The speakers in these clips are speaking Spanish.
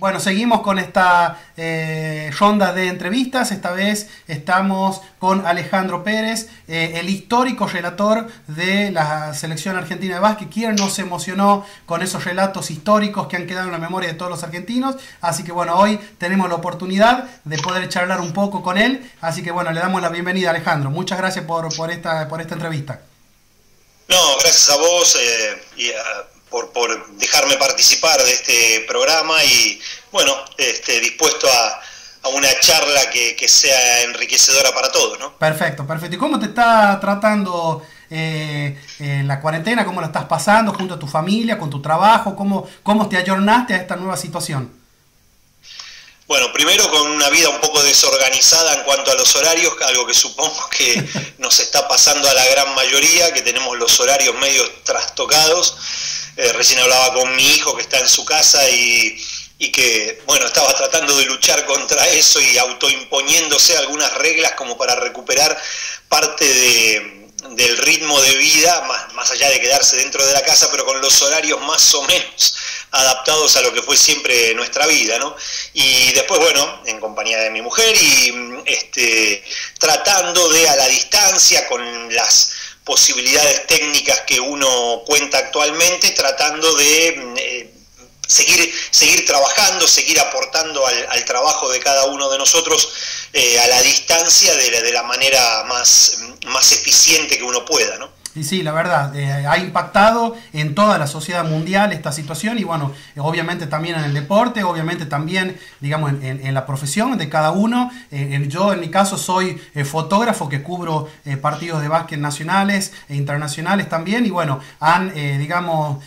Bueno, seguimos con esta eh, ronda de entrevistas. Esta vez estamos con Alejandro Pérez, eh, el histórico relator de la selección argentina de básquet, quien nos emocionó con esos relatos históricos que han quedado en la memoria de todos los argentinos. Así que bueno, hoy tenemos la oportunidad de poder charlar un poco con él. Así que bueno, le damos la bienvenida a Alejandro. Muchas gracias por, esta, por esta entrevista. No, gracias a vos eh, y a por, por dejarme participar de este programa y bueno, este, dispuesto a, una charla que, sea enriquecedora para todos. ¿no? Perfecto, perfecto. ¿Y cómo te está tratando eh, eh, la cuarentena? ¿Cómo la estás pasando junto a tu familia, con tu trabajo? ¿Cómo, cómo te ayornaste a esta nueva situación? Bueno, primero con una vida un poco desorganizada en cuanto a los horarios, algo que supongo que nos está pasando a la gran mayoría, que tenemos los horarios medio trastocados. Eh, recién hablaba con mi hijo que está en su casa y, que, bueno, estaba tratando de luchar contra eso y autoimponiéndose algunas reglas como para recuperar parte del ritmo de vida, más, más allá de quedarse dentro de la casa, pero con los horarios más o menos adaptados a lo que fue siempre nuestra vida, ¿no? Y después, bueno, en compañía de mi mujer y este, tratando de a la distancia con las posibilidades técnicas que uno cuenta actualmente, tratando de mm, eh, seguir, seguir trabajando, seguir aportando al, trabajo de cada uno de nosotros eh, a la distancia de de la manera más, más eficiente que uno pueda. ¿no? Y sí, la verdad, eh, ha impactado en toda la sociedad mundial esta situación y bueno, obviamente también en el deporte, obviamente también, digamos, en, la profesión de cada uno. Eh, yo en mi caso soy eh, fotógrafo que cubro partidos de básquet nacionales e internacionales también y bueno, han, digamos,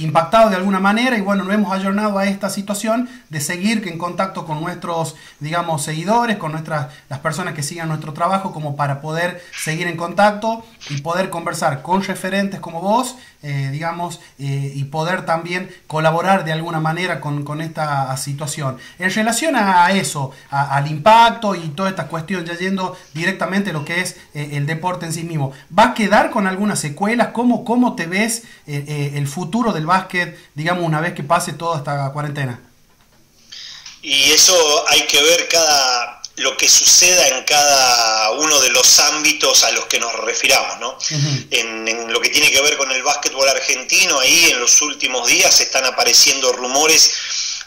impactado de alguna manera y bueno, nos hemos ayornado a esta situación de seguir en contacto con nuestros, digamos, seguidores, con nuestras, las personas que sigan nuestro trabajo como para poder seguir en contacto y poder conversar con referentes como vos, eh, digamos, eh, y poder también colaborar de alguna manera con, esta situación. En relación a eso, al impacto y toda esta cuestión, ya yendo directamente a lo que es eh, el deporte en sí mismo, ¿va a quedar con algunas secuelas? ¿Cómo, cómo te ves el futuro del básquet, digamos, una vez que pase toda esta cuarentena? Y eso hay que ver cada, lo que suceda en cada uno de los ámbitos a los que nos refiramos. ¿no? en, lo que tiene que ver con el básquetbol argentino, ahí en los últimos días están apareciendo rumores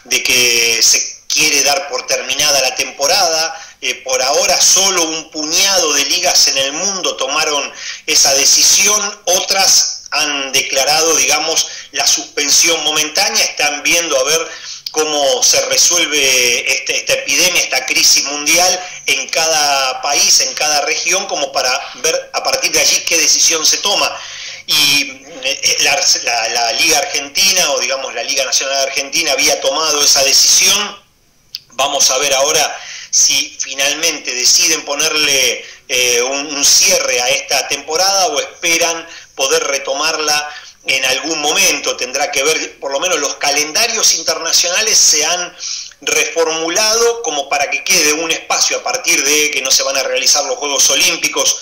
de que se quiere dar por terminada la temporada. Eh, por ahora solo un puñado de ligas en el mundo tomaron esa decisión, otras han declarado, digamos, la suspensión momentánea, están viendo a ver cómo se resuelve este, esta epidemia, esta crisis mundial en cada país, en cada región, como para ver a partir de allí qué decisión se toma. Y eh, la, Liga Argentina, o digamos la Liga Nacional de Argentina, había tomado esa decisión. Vamos a ver ahora si finalmente deciden ponerle eh, un cierre a esta temporada o esperan poder retomarla en algún momento tendrá que ver, por lo menos los calendarios internacionales se han reformulado como para que quede un espacio a partir de que no se van a realizar los Juegos Olímpicos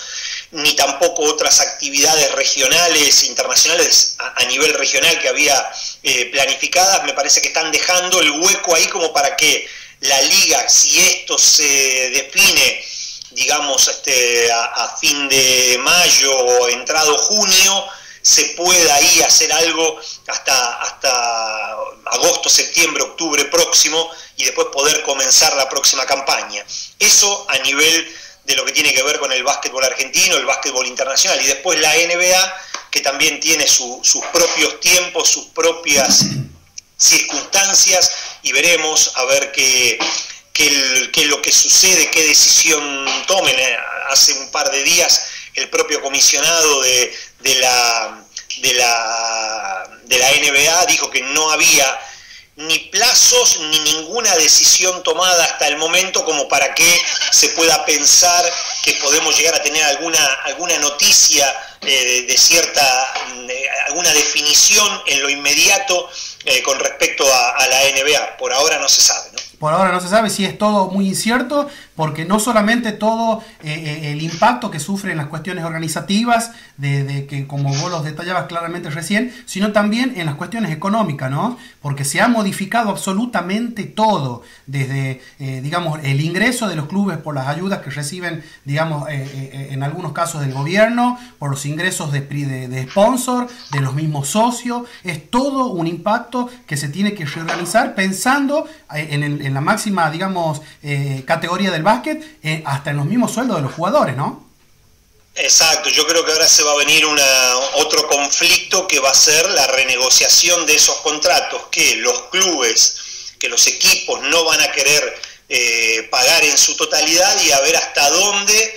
ni tampoco otras actividades regionales, internacionales a, nivel regional que había eh, planificadas, me parece que están dejando el hueco ahí como para que la liga, si esto se define, digamos, este, a fin de mayo o entrado junio, se pueda ahí hacer algo hasta, hasta agosto, septiembre, octubre próximo y después poder comenzar la próxima campaña. Eso a nivel de lo que tiene que ver con el básquetbol argentino, el básquetbol internacional y después la NBA que también tiene sus propios tiempos, sus propias circunstancias y veremos a ver qué, qué, qué lo que sucede, qué decisión tomen. Hace un par de días el propio comisionado de, de la, de la, de la NBA dijo que no había ni plazos ni ninguna decisión tomada hasta el momento como para que se pueda pensar que podemos llegar a tener alguna, alguna noticia eh, de, cierta, alguna definición en lo inmediato eh, con respecto a, a, la NBA. Por ahora no se sabe. ¿no? Por ahora no se sabe si es todo muy incierto, porque no solamente todo eh, eh, el impacto que sufre en las cuestiones organizativas, de, que como vos los detallabas claramente recién, sino también en las cuestiones económicas, ¿no? Porque se ha modificado absolutamente todo, desde, eh, digamos, el ingreso de los clubes por las ayudas que reciben, digamos, en algunos casos del gobierno, por los ingresos de, de, sponsor, de los mismos socios, es todo un impacto que se tiene que reorganizar pensando en, en la máxima, digamos, categoría del básquet, hasta en los mismos sueldos de los jugadores, ¿no? Exacto, yo creo que ahora se va a venir otro conflicto que va a ser la renegociación de esos contratos, que los clubes, que los equipos no van a querer eh, pagar en su totalidad y a ver hasta dónde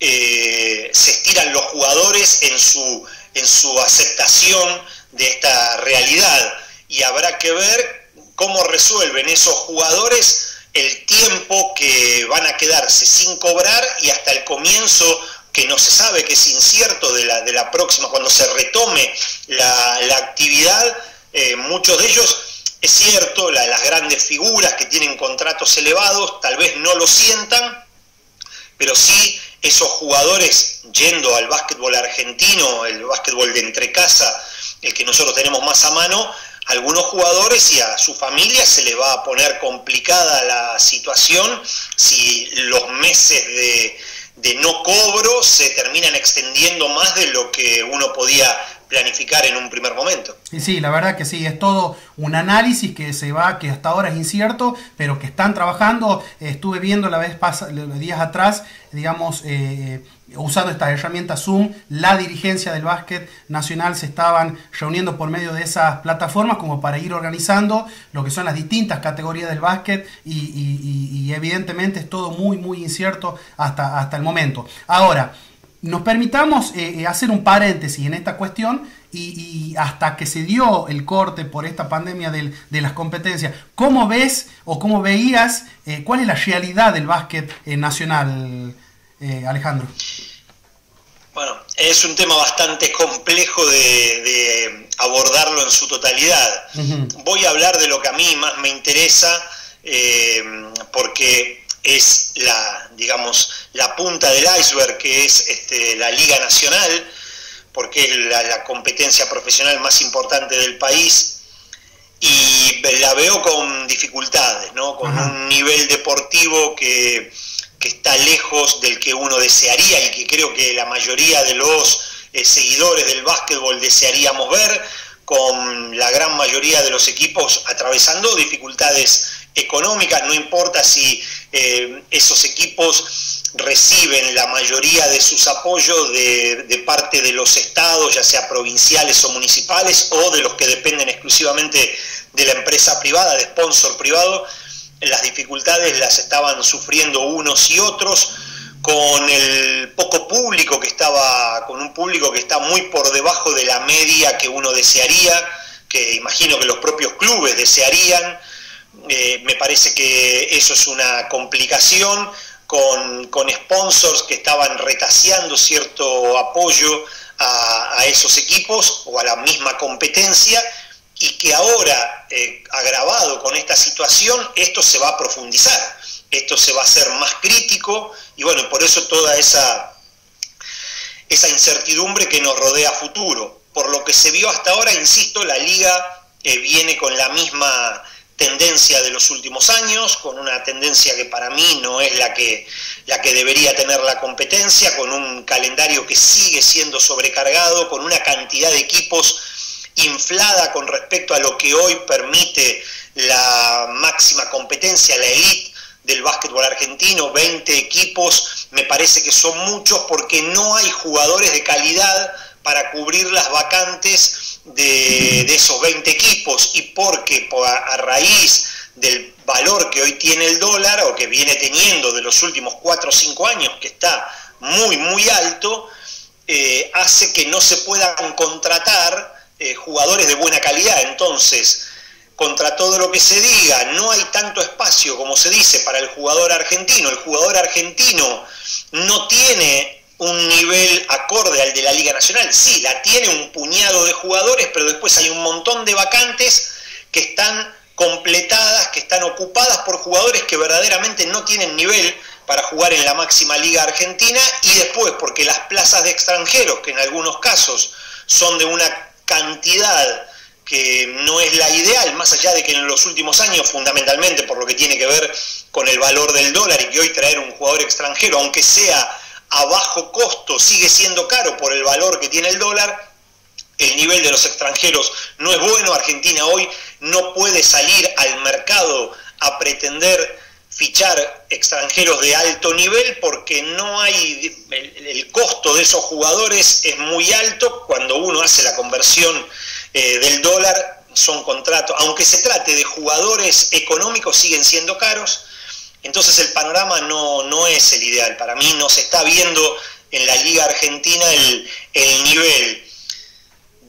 eh, se estiran los jugadores en su, en su aceptación de esta realidad. Y habrá que ver cómo resuelven esos jugadores el tiempo que van a quedarse sin cobrar y hasta el comienzo que no se sabe, que es incierto de la, de la próxima, cuando se retome la, actividad, eh, muchos de ellos, es cierto, las grandes figuras que tienen contratos elevados tal vez no lo sientan, pero sí esos jugadores yendo al básquetbol argentino, el básquetbol de entre casa, el que nosotros tenemos más a mano, algunos jugadores y a su familia se les va a poner complicada la situación si los meses de, no cobro se terminan extendiendo más de lo que uno podía planificar en un primer momento. Sí, sí, la verdad que sí, es todo un análisis que se va, que hasta ahora es incierto, pero que están trabajando. Estuve viendo la vez pasada, días atrás, digamos, eh, usando esta herramienta Zoom, la dirigencia del básquet nacional se estaban reuniendo por medio de esas plataformas como para ir organizando lo que son las distintas categorías del básquet y, evidentemente es todo muy, muy incierto hasta, hasta el momento. Ahora, nos permitamos eh, eh, hacer un paréntesis en esta cuestión y, hasta que se dio el corte por esta pandemia de las competencias, ¿cómo ves o cómo veías eh, cuál es la realidad del básquet nacional, Alejandro? Bueno, es un tema bastante complejo de, abordarlo en su totalidad. Voy a hablar de lo que a mí más me interesa porque es la, digamos, la punta del iceberg, que es este, la Liga Nacional, porque es la, competencia profesional más importante del país, y la veo con dificultades, ¿no? con un nivel deportivo que, está lejos del que uno desearía y que creo que la mayoría de los eh, seguidores del básquetbol desearíamos ver, con la gran mayoría de los equipos atravesando dificultades económicas, no importa si eh, esos equipos reciben la mayoría de sus apoyos de, parte de los estados, ya sea provinciales o municipales, o de los que dependen exclusivamente de la empresa privada, de sponsor privado, las dificultades las estaban sufriendo unos y otros con el poco público que estaba, con un público que está muy por debajo de la media que uno desearía, que imagino que los propios clubes desearían, eh, me parece que eso es una complicación con, sponsors que estaban retaseando cierto apoyo a, esos equipos o a la misma competencia y que ahora, eh, agravado con esta situación, esto se va a profundizar, esto se va a hacer más crítico y bueno, por eso toda esa, esa incertidumbre que nos rodea futuro. Por lo que se vio hasta ahora, insisto, la liga eh, viene con la misma tendencia de los últimos años, con una tendencia que para mí no es la que, la que debería tener la competencia, con un calendario que sigue siendo sobrecargado, con una cantidad de equipos inflada con respecto a lo que hoy permite la máxima competencia, la elite del básquetbol argentino, 20 equipos, me parece que son muchos porque no hay jugadores de calidad para cubrir las vacantes de, esos 20 equipos. Y porque a, raíz del valor que hoy tiene el dólar o que viene teniendo de los últimos 4 o 5 años, que está muy, muy alto, eh, hace que no se puedan contratar eh, jugadores de buena calidad. Entonces, contra todo lo que se diga, no hay tanto espacio como se dice para el jugador argentino. El jugador argentino no tiene un nivel acorde al de la Liga Nacional. Sí, la tiene un puñado de jugadores, pero después hay un montón de vacantes que están completadas, que están ocupadas por jugadores que verdaderamente no tienen nivel para jugar en la máxima liga argentina y después porque las plazas de extranjeros, que en algunos casos son de una cantidad que no es la ideal, más allá de que en los últimos años, fundamentalmente por lo que tiene que ver con el valor del dólar y que hoy traer un jugador extranjero, aunque sea a bajo costo, sigue siendo caro por el valor que tiene el dólar, el nivel de los extranjeros no es bueno, Argentina hoy no puede salir al mercado a pretender fichar extranjeros de alto nivel porque no hay el, costo de esos jugadores es muy alto cuando uno hace la conversión eh, del dólar son contratos aunque se trate de jugadores económicos siguen siendo caros. Entonces el panorama no, no es el ideal. Para mí no se está viendo en la liga argentina el, el nivel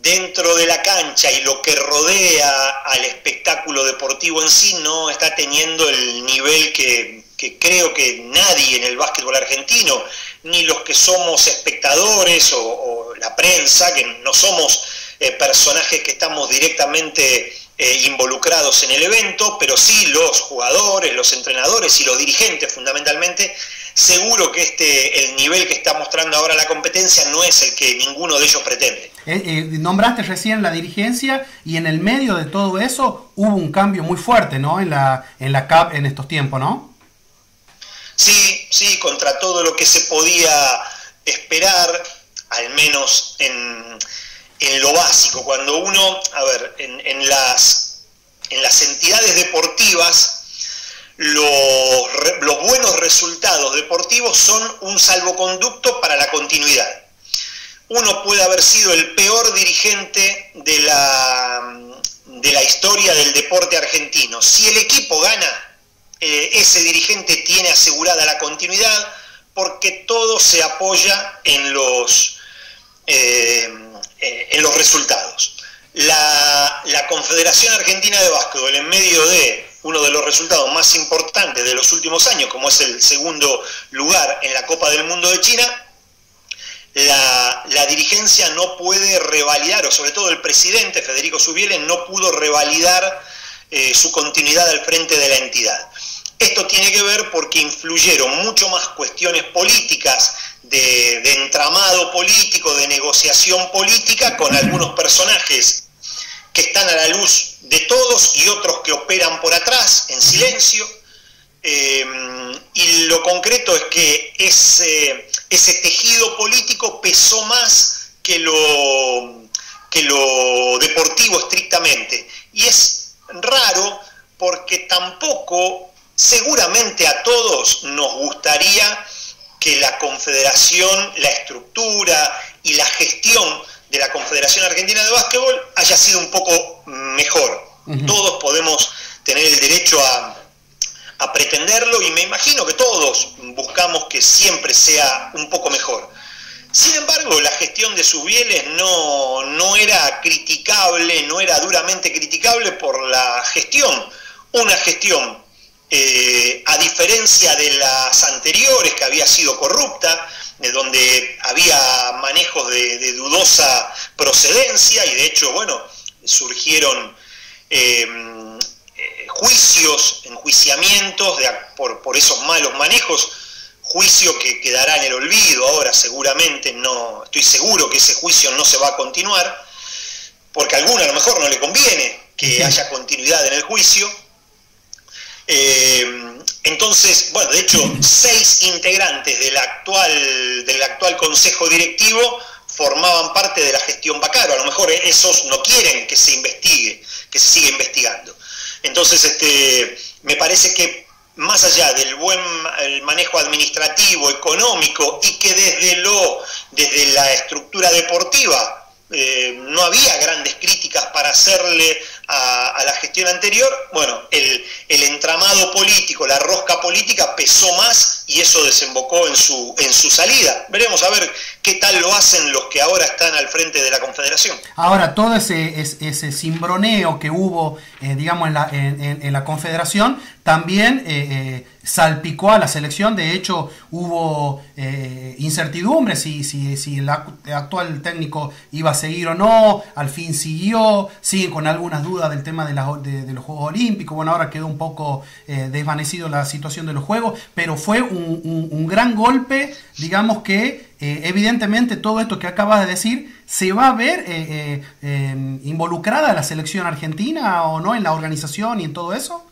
dentro de la cancha y lo que rodea al espectáculo deportivo en sí no está teniendo el nivel que, creo que nadie en el básquetbol argentino, ni los que somos espectadores o, la prensa, que no somos eh, personajes que estamos directamente eh, involucrados en el evento, pero sí los jugadores, los entrenadores y los dirigentes fundamentalmente, seguro que este el nivel que está mostrando ahora la competencia no es el que ninguno de ellos pretende. Eh, eh, nombraste recién la dirigencia y en el medio de todo eso hubo un cambio muy fuerte, ¿no? En la en la CAP en estos tiempos, ¿no? Sí, sí, contra todo lo que se podía esperar, al menos en, en lo básico. Cuando uno, a ver, en, en las en las entidades deportivas los, los buenos resultados deportivos son un salvoconducto para la continuidad. Uno puede haber sido el peor dirigente de la, de la historia del deporte argentino. Si el equipo gana, eh, ese dirigente tiene asegurada la continuidad porque todo se apoya en los, eh, eh, en los resultados. La, la Confederación Argentina de Básquetbol, en medio de uno de los resultados más importantes de los últimos años, como es el segundo lugar en la Copa del Mundo de China, la, dirigencia no puede revalidar, o sobre todo el presidente Federico Subiele no pudo revalidar eh, su continuidad al frente de la entidad. Esto tiene que ver porque influyeron mucho más cuestiones políticas, de, de entramado político, de negociación política con algunos personajes que están a la luz de todos y otros que operan por atrás en silencio. Eh, y lo concreto es que ese, ese tejido político pesó más que lo, que lo deportivo estrictamente. Y es raro porque tampoco, seguramente a todos nos gustaría que la confederación, la estructura y la gestión de la Confederación Argentina de Básquetbol haya sido un poco mejor. Todos podemos tener el derecho a, pretenderlo y me imagino que todos buscamos que siempre sea un poco mejor. Sin embargo, la gestión de Subieles no, no era criticable, no era duramente criticable por la gestión. Una gestión, eh, a diferencia de las anteriores, que había sido corrupta, donde había manejos de, dudosa procedencia y de hecho, bueno, surgieron eh, eh, juicios, enjuiciamientos de, por, por, esos malos manejos, juicio que quedará en el olvido ahora seguramente, no, estoy seguro que ese juicio no se va a continuar, porque a alguno a lo mejor no le conviene que haya continuidad en el juicio. Eh, entonces, bueno, de hecho, seis integrantes del actual, del actual consejo directivo formaban parte de la gestión Bacaro. A lo mejor esos no quieren que se investigue, que se siga investigando. Entonces, este, me parece que más allá del buen manejo administrativo, económico y que desde lo, desde la estructura deportiva eh, no había grandes críticas para hacerle a, la gestión anterior, bueno, el, el, entramado político, la rosca política pesó más y eso desembocó en su, en su salida. Veremos a ver qué tal lo hacen los que ahora están al frente de la Confederación. Ahora, todo ese, ese, cimbroneo que hubo, eh, digamos, en la, en, la Confederación, también eh, salpicó a la selección. De hecho, hubo incertidumbre si, si, si el actual técnico iba a seguir o no. Al fin siguió, sigue con algunas dudas duda del tema de, los Juegos Olímpicos, bueno, ahora quedó un poco eh, desvanecido la situación de los Juegos, pero fue un, gran golpe, digamos que eh, evidentemente todo esto que acabas de decir, ¿se va a ver involucrada la selección argentina o no en la organización y en todo eso?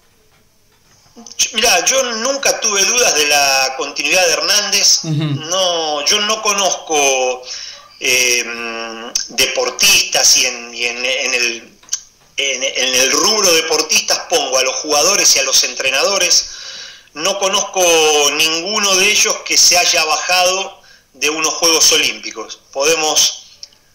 Mira, yo nunca tuve dudas de la continuidad de Hernández. No, yo no conozco eh, deportistas y, en, el, en, el rubro deportistas pongo a los jugadores y a los entrenadores. No conozco ninguno de ellos que se haya bajado de unos Juegos Olímpicos. Podemos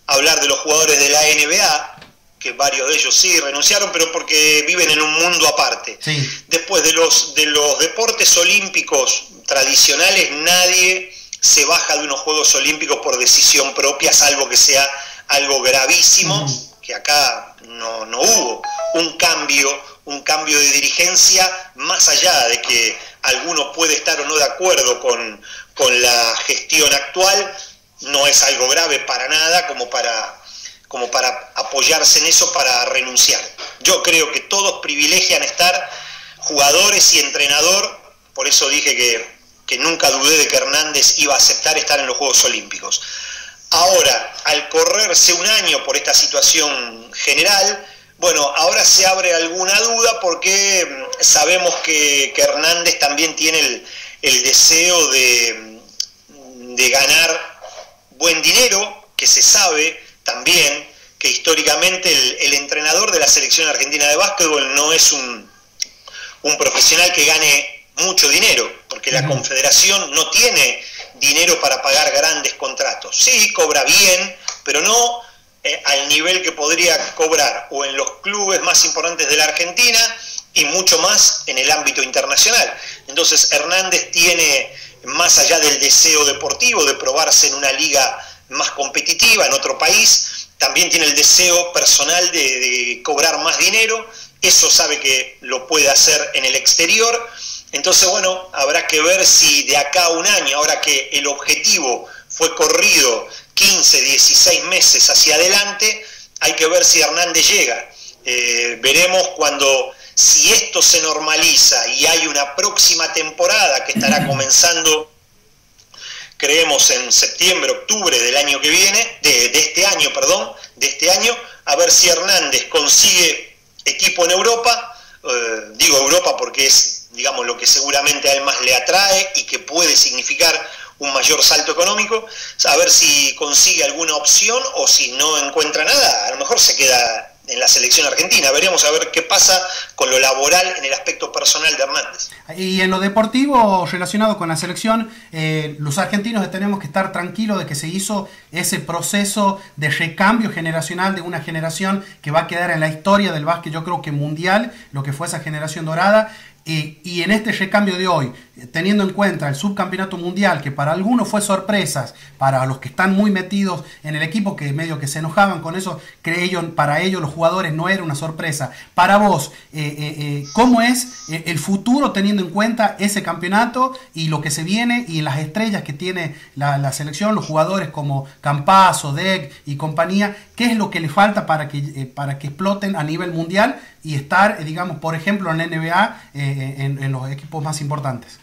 hablar de los jugadores de la NBA, que varios de ellos sí renunciaron, pero porque viven en un mundo aparte. Después de los, de los deportes olímpicos tradicionales, nadie se baja de unos Juegos Olímpicos por decisión propia, salvo que sea algo gravísimo, que acá no, no, hubo un cambio, un cambio de dirigencia, más allá de que alguno puede estar o no de acuerdo con, con la gestión actual, no es algo grave para nada como para como para apoyarse en eso para renunciar. Yo creo que todos privilegian estar, jugadores y entrenador, por eso dije que, nunca dudé de que Hernández iba a aceptar estar en los Juegos Olímpicos. Ahora, al correrse un año por esta situación general, bueno, ahora se abre alguna duda porque mm, sabemos que, Hernández también tiene el, deseo de, de ganar buen dinero, que se sabe, también que históricamente el, entrenador de la selección argentina de básquetbol no es un, profesional que gane mucho dinero, porque la confederación no tiene dinero para pagar grandes contratos. Sí, cobra bien, pero no eh, al nivel que podría cobrar o en los clubes más importantes de la Argentina y mucho más en el ámbito internacional. Entonces Hernández tiene, más allá del deseo deportivo de probarse en una liga más competitiva en otro país, también tiene el deseo personal de, cobrar más dinero, eso sabe que lo puede hacer en el exterior, entonces bueno, habrá que ver si de acá a un año, ahora que el objetivo fue corrido 15, 16 meses hacia adelante, hay que ver si Hernández llega. Eh, veremos cuando, si esto se normaliza y hay una próxima temporada que estará comenzando creemos en septiembre, octubre del año que viene, de, este año, perdón, de este año, a ver si Hernández consigue equipo en Europa, eh, digo Europa porque es, digamos, lo que seguramente a él más le atrae y que puede significar un mayor salto económico, a ver si consigue alguna opción o si no encuentra nada, a lo mejor se queda en la selección argentina. Veremos a ver qué pasa con lo laboral en el aspecto personal de Hernández. Y en lo deportivo relacionado con la selección, eh, los argentinos tenemos que estar tranquilos de que se hizo ese proceso de recambio generacional de una generación que va a quedar en la historia del básquet, yo creo que mundial, lo que fue esa generación dorada. Y, en este recambio de hoy, teniendo en cuenta el subcampeonato mundial, que para algunos fue sorpresas, para los que están muy metidos en el equipo, que medio que se enojaban con eso, que para ellos los jugadores no era una sorpresa. Para vos, eh, eh, eh, ¿cómo es el futuro teniendo en cuenta ese campeonato y lo que se viene y las estrellas que tiene la, selección, los jugadores como Campazo, Deck y compañía? ¿Qué es lo que le falta para que, para que exploten a nivel mundial y estar, digamos, por ejemplo, en la NBA? en, los equipos más importantes?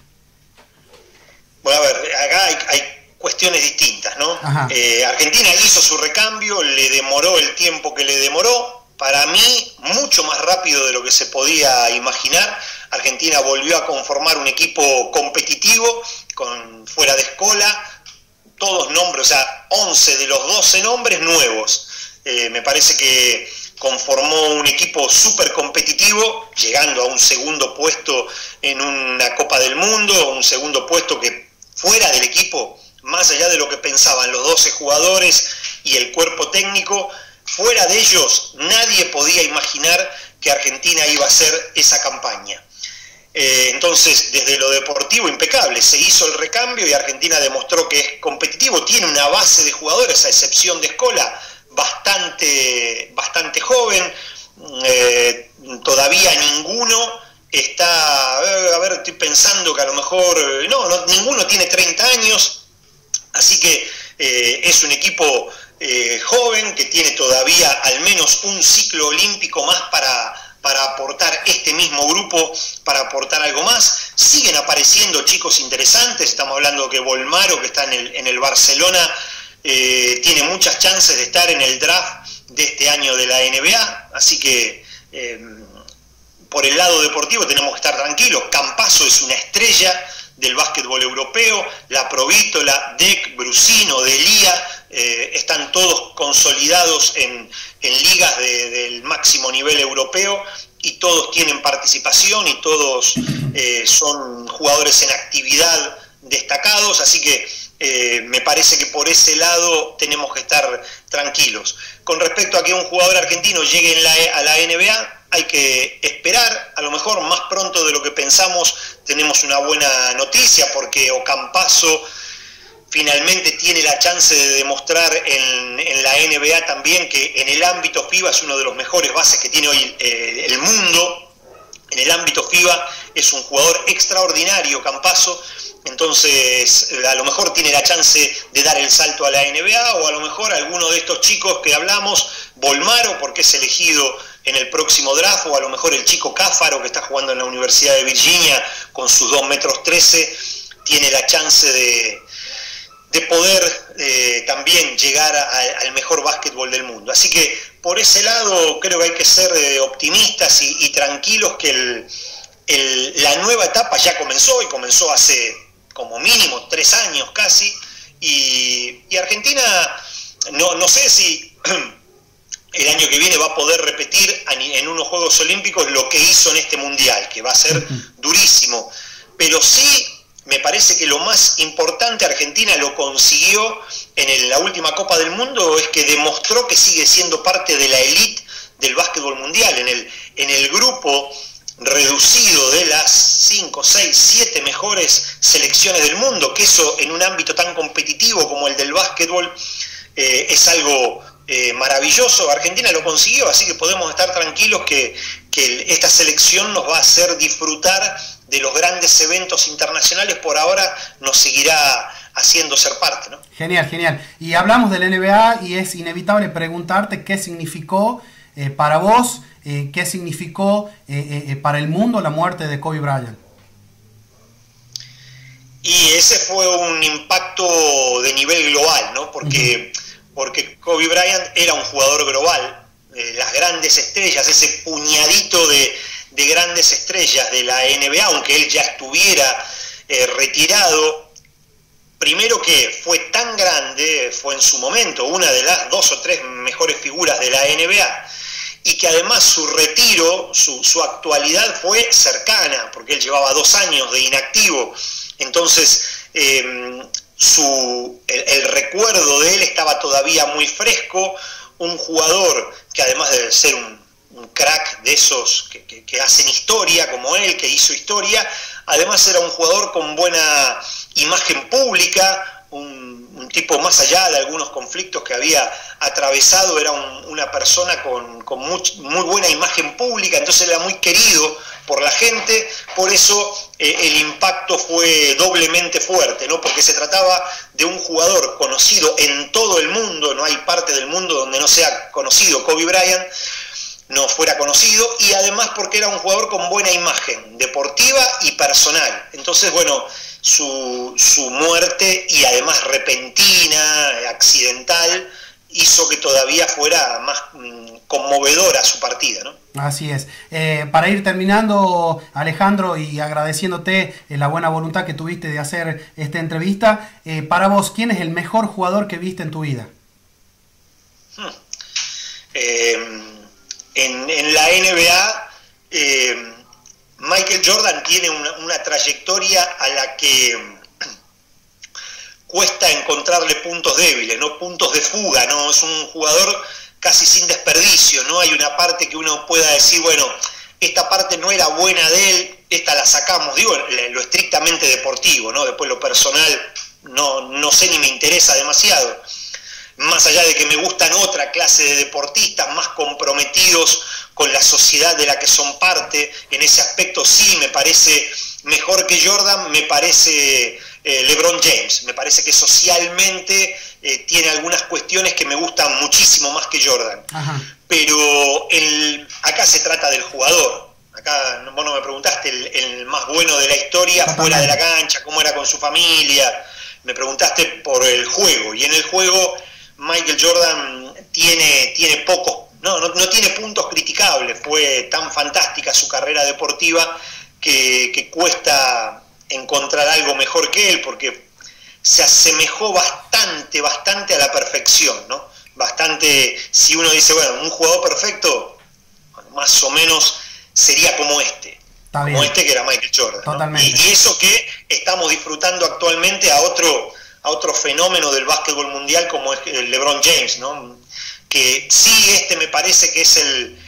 Bueno, a ver, acá hay, cuestiones distintas, ¿no? Eh, Argentina hizo su recambio, le demoró el tiempo que le demoró, para mí mucho más rápido de lo que se podía imaginar. Argentina volvió a conformar un equipo competitivo, con fuera de escola, todos nombres, o sea, 11 de los 12 nombres nuevos. Eh, me parece que conformó un equipo súper competitivo, llegando a un segundo puesto en una Copa del Mundo, un segundo puesto que fuera del equipo, más allá de lo que pensaban los 12 jugadores y el cuerpo técnico, fuera de ellos nadie podía imaginar que Argentina iba a hacer esa campaña. Eh, entonces, desde lo deportivo, impecable. Se hizo el recambio y Argentina demostró que es competitivo. Tiene una base de jugadores, a excepción de Escola, bastante, bastante joven, eh, todavía ninguno está, a ver, estoy pensando que a lo mejor, eh, no, ninguno tiene 30 años, así que eh, es un equipo eh, joven que tiene todavía al menos un ciclo olímpico más para, para aportar este mismo grupo, para aportar algo más. Siguen apareciendo chicos interesantes, estamos hablando que Volmaro, que está en el, en el Barcelona, eh, tiene muchas chances de estar en el draft de este año de la NBA, así que eh, por el lado deportivo tenemos que estar tranquilos. Campaso es una estrella del básquetbol europeo, la Provítola, Dec, Brusino, Delía, eh, están todos consolidados en, ligas del máximo nivel europeo y todos tienen participación y todos son jugadores en actividad destacados, así que eh, me parece que por ese lado tenemos que estar tranquilos. Con respecto a que un jugador argentino llegue a la NBA, hay que esperar, a lo mejor más pronto de lo que pensamos tenemos una buena noticia porque Ocampaso finalmente tiene la chance de demostrar en, la NBA también que en el ámbito FIBA es uno de los mejores bases que tiene hoy eh, el mundo. En el ámbito FIBA es un jugador extraordinario, Campaso, entonces, a lo mejor tiene la chance de dar el salto a la NBA o a lo mejor alguno de estos chicos que hablamos, Volmaro, porque es elegido en el próximo draft, o a lo mejor el chico Cáfaro, que está jugando en la Universidad de Virginia con sus 2 metros 13, tiene la chance de, de poder eh, también llegar al mejor básquetbol del mundo. Así que por ese lado creo que hay que ser eh, optimistas y, tranquilos que la nueva etapa ya comenzó y comenzó hace como mínimo tres años casi, y, Argentina no, no sé si el año que viene va a poder repetir en unos Juegos Olímpicos lo que hizo en este Mundial, que va a ser durísimo, pero sí me parece que lo más importante Argentina lo consiguió en la última Copa del Mundo es que demostró que sigue siendo parte de la élite del básquetbol mundial. En el, grupo reducido de las 5, 6, 7 mejores selecciones del mundo, que eso en un ámbito tan competitivo como el del básquetbol eh, es algo eh, maravilloso. Argentina lo consiguió, así que podemos estar tranquilos que, esta selección nos va a hacer disfrutar de los grandes eventos internacionales. Por ahora nos seguirá haciendo ser parte. ¿no? Genial, genial. Y hablamos del NBA y es inevitable preguntarte qué significó eh, para vos eh, qué significó eh, para el mundo la muerte de Kobe Bryant. Y ese fue un impacto de nivel global, ¿no? Porque, porque Kobe Bryant era un jugador global. las grandes estrellas, ese puñadito de, de, grandes estrellas de la NBA, aunque él ya estuviera retirado, primero que fue tan grande, fue en su momento una de las dos o tres mejores figuras de la NBA y que además su retiro, su, actualidad fue cercana, porque él llevaba dos años de inactivo, entonces em, su, el, recuerdo de él estaba todavía muy fresco, un jugador que además de ser un, crack de esos que, que, hacen historia como él, que hizo historia, además era un jugador con buena imagen pública, un, tipo más allá de algunos conflictos que había atravesado, era una persona con, muy, buena imagen pública, entonces era muy querido por la gente, por eso eh, el impacto fue doblemente fuerte, ¿no? porque se trataba de un jugador conocido en todo el mundo, no hay parte del mundo donde no sea conocido Kobe Bryant, no fuera conocido, y además porque era un jugador con buena imagen deportiva y personal. Entonces, bueno, su, su muerte y además repentina, accidental, hizo que todavía fuera más mm, conmovedora su partida. ¿no? Así es. Eh, para ir terminando, Alejandro, y agradeciéndote eh, la buena voluntad que tuviste de hacer esta entrevista, eh, para vos, ¿quién es el mejor jugador que viste en tu vida? Hmm. En, la NBA, Michael Jordan tiene una, trayectoria a la que cuesta encontrarle puntos débiles, no puntos de fuga, no es un jugador casi sin desperdicio, no hay una parte que uno pueda decir, bueno, esta parte no era buena de él, esta la sacamos, digo, lo estrictamente deportivo, ¿no? Después lo personal no, no sé ni me interesa demasiado. Más allá de que me gustan otra clase de deportistas más comprometidos con la sociedad de la que son parte. En ese aspecto sí me parece mejor que Jordan, me parece eh, LeBron James. Me parece que socialmente eh, tiene algunas cuestiones que me gustan muchísimo más que Jordan. Pero el, acá se trata del jugador. Acá vos no me preguntaste el, más bueno de la historia fuera de la cancha, cómo era con su familia. Me preguntaste por el juego. Y en el juego Michael Jordan tiene, tiene pocos, no, no, no tiene puntos criticables. Fue tan fantástica su carrera deportiva que, que cuesta encontrar algo mejor que él, porque se asemejó bastante, bastante a la perfección, ¿no? Bastante, si uno dice, bueno, un jugador perfecto, más o menos sería como este. como este que era Michael Jordan. Y, eso que estamos disfrutando actualmente a otro, a otro fenómeno del básquetbol mundial como es el LeBron James, ¿no? Que sí, este me parece que es el,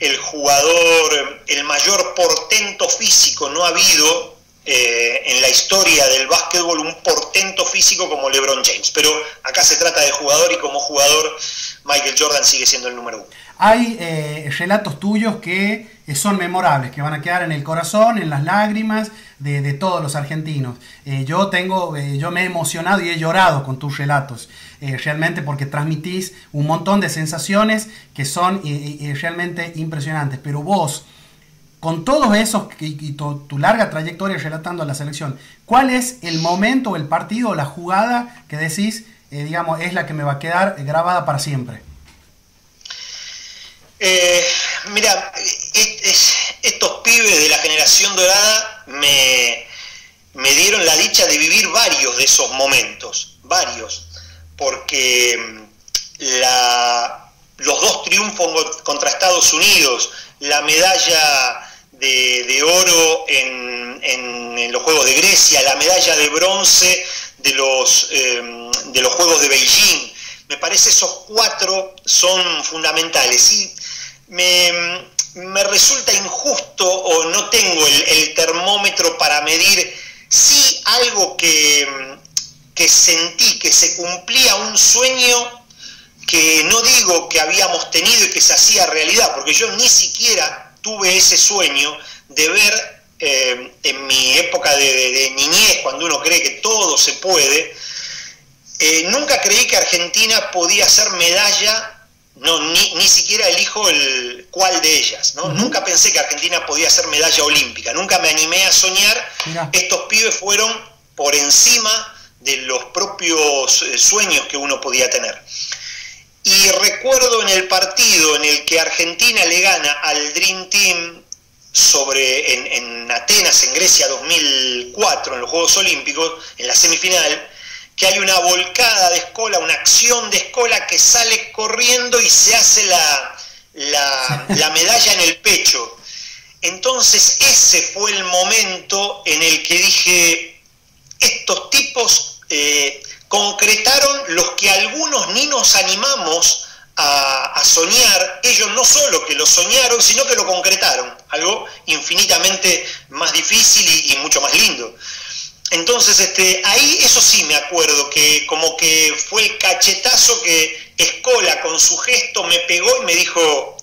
el jugador, el mayor portento físico, no ha habido eh, en la historia del básquetbol un portento físico como LeBron James. Pero acá se trata de jugador y como jugador Michael Jordan sigue siendo el número uno. Hay eh, relatos tuyos que son memorables, que van a quedar en el corazón, en las lágrimas de, todos los argentinos. Eh, yo tengo, yo me he emocionado y he llorado con tus relatos, realmente porque transmitís un montón de sensaciones que son realmente impresionantes. Pero vos, con todos esos y, tu, larga trayectoria relatando a la selección, ¿cuál es el momento, el partido, la jugada que decís, eh, digamos, es la que me va a quedar grabada para siempre? Eh, mira, estos pibes de la generación dorada me, me dieron la dicha de vivir varios de esos momentos, varios, porque mm, los dos triunfos contra Estados Unidos, la medalla de, oro en, los Juegos de Grecia, la medalla de bronce de los, em, de los Juegos de Beijing. Me parece esos cuatro son fundamentales. Y me, me resulta injusto o no tengo el, termómetro para medir si algo que, que sentí que se cumplía un sueño que no digo que habíamos tenido y que se hacía realidad, porque yo ni siquiera tuve ese sueño de ver eh, en mi época de, niñez, cuando uno cree que todo se puede, eh, nunca creí que Argentina podía hacer medalla, no, ni, siquiera elijo el cuál de ellas, ¿no? Nunca pensé que Argentina podía hacer medalla olímpica, nunca me animé a soñar, estos pibes fueron por encima de los propios eh, sueños que uno podía tener. Y recuerdo en el partido en el que Argentina le gana al Dream Team sobre, en, Atenas, en Grecia 2004, en los Juegos Olímpicos, en la semifinal, que hay una volcada de escola, una acción de escola que sale corriendo y se hace la, la, medalla en el pecho. Entonces ese fue el momento en el que dije, estos tipos eh, concretaron los que algunos ni nos animamos a, soñar, ellos no solo que lo soñaron, sino que lo concretaron, algo infinitamente más difícil y, mucho más lindo. Entonces, este, ahí eso sí me acuerdo, que como que fue el cachetazo que Escola con su gesto me pegó y me dijo,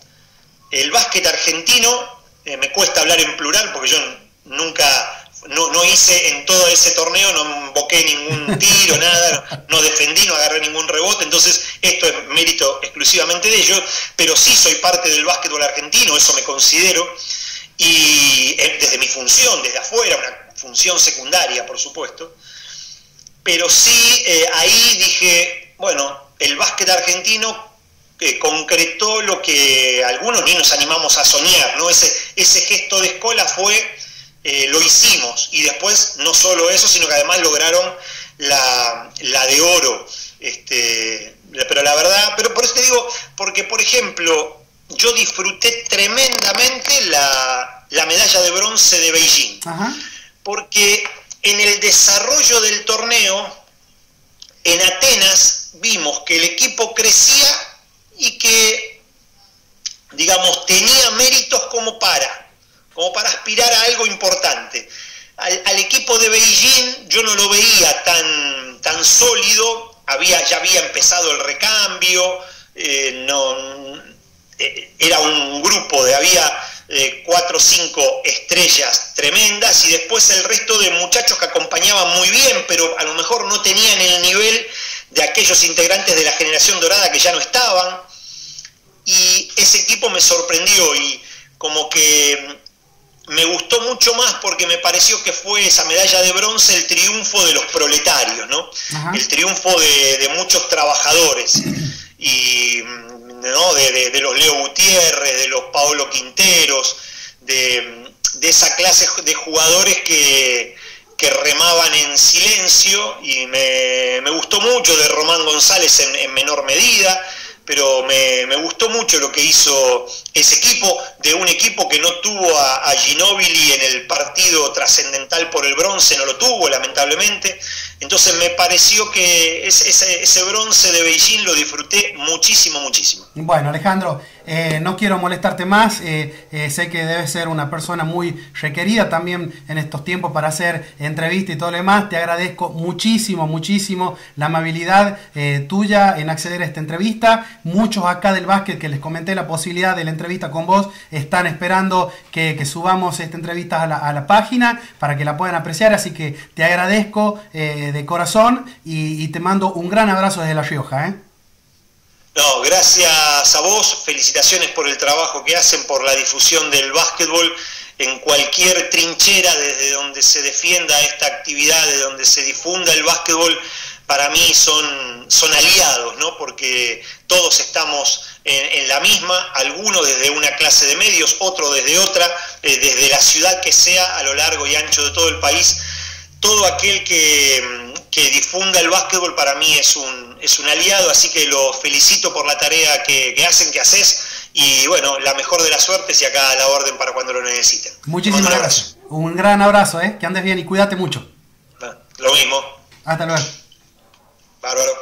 el básquet argentino, eh, me cuesta hablar en plural porque yo nunca no, no, hice en todo ese torneo, no invoqué ningún tiro, nada, no defendí, no agarré ningún rebote, entonces esto es mérito exclusivamente de ellos, pero sí soy parte del básquetbol argentino, eso me considero, y eh, desde mi función, desde afuera, una función secundaria, por supuesto, pero sí eh, ahí dije, bueno, el básquet argentino que concretó lo que algunos ni nos animamos a soñar, ¿no? Ese, ese gesto de escuela fue eh, lo hicimos. Y después, no solo eso, sino que además lograron la, la de oro. Este, pero la verdad, pero por eso te digo, porque por ejemplo, yo disfruté tremendamente la, la medalla de bronce de Beijing. Porque en el desarrollo del torneo, en Atenas, vimos que el equipo crecía y que, digamos, tenía méritos como para como para aspirar a algo importante. Al, equipo de Beijing yo no lo veía tan, tan sólido, había, ya había empezado el recambio, eh, eh, era un grupo de había eh, cuatro o cinco estrellas tremendas y después el resto de muchachos que acompañaban muy bien, pero a lo mejor no tenían el nivel de aquellos integrantes de la generación dorada que ya no estaban. Y ese equipo me sorprendió y como que me gustó mucho más porque me pareció que fue esa medalla de bronce el triunfo de los proletarios, ¿no? El triunfo de, muchos trabajadores. Y ¿no? De, los Leo Gutiérrez, de los Paolo Quinteros, de, esa clase de jugadores que, remaban en silencio y me, gustó mucho, de Román González en menor medida, pero me, gustó mucho lo que hizo ese equipo, de un equipo que no tuvo a, Ginóbili en el partido trascendental por el bronce, no lo tuvo lamentablemente, entonces me pareció que ese, ese, bronce de Beijing lo disfruté muchísimo, muchísimo. Bueno, Alejandro, eh, no quiero molestarte más, eh, eh, sé que debes ser una persona muy requerida también en estos tiempos para hacer entrevistas y todo lo demás. Te agradezco muchísimo, muchísimo la amabilidad tuya en acceder a esta entrevista. Muchos acá del básquet que les comenté la posibilidad de la entrevista con vos están esperando que, subamos esta entrevista a la, página para que la puedan apreciar, así que te agradezco de corazón y, te mando un gran abrazo desde La Rioja. ¿eh? No, gracias a vos, felicitaciones por el trabajo que hacen, por la difusión del básquetbol en cualquier trinchera desde donde se defienda esta actividad, de donde se difunda el básquetbol, para mí son, son aliados, ¿no? porque todos estamos en, la misma, algunos desde una clase de medios, otro desde otra, eh, desde la ciudad que sea, a lo largo y ancho de todo el país, todo aquel que que difunda el básquetbol para mí es un, es un aliado, así que lo felicito por la tarea que, hacen, que haces, y bueno, la mejor de las suertes y acá a la orden para cuando lo necesiten. Muchísimas gracias. Un gran abrazo, ¿eh? que andes bien y cuídate mucho. Lo mismo. Hasta luego. Bárbaro.